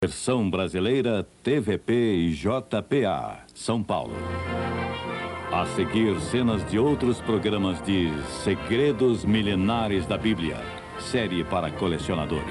Versão brasileira TVP e JPA, São Paulo. A seguir, cenas de outros programas de Segredos Milenares da Bíblia, série para colecionadores.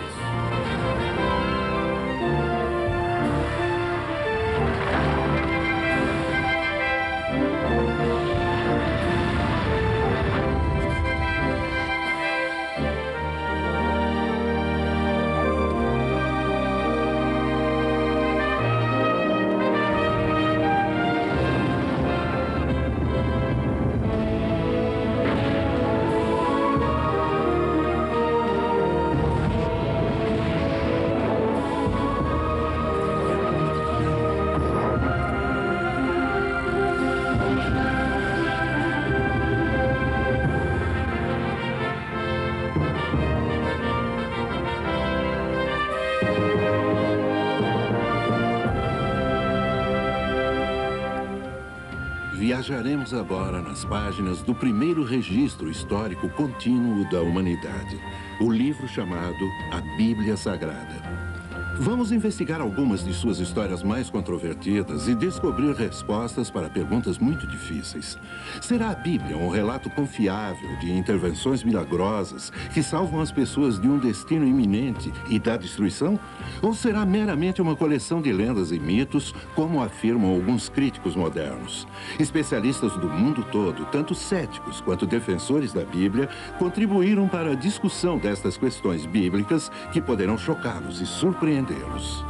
Viajaremos agora nas páginas do primeiro registro histórico contínuo da humanidade, o livro chamado A Bíblia Sagrada. Vamos investigar algumas de suas histórias mais controvertidas e descobrir respostas para perguntas muito difíceis. Será a Bíblia um relato confiável de intervenções milagrosas que salvam as pessoas de um destino iminente e da destruição? Ou será meramente uma coleção de lendas e mitos, como afirmam alguns críticos modernos? Especialistas do mundo todo, tanto céticos quanto defensores da Bíblia, contribuíram para a discussão destas questões bíblicas que poderão chocá-los e surpreendê-los.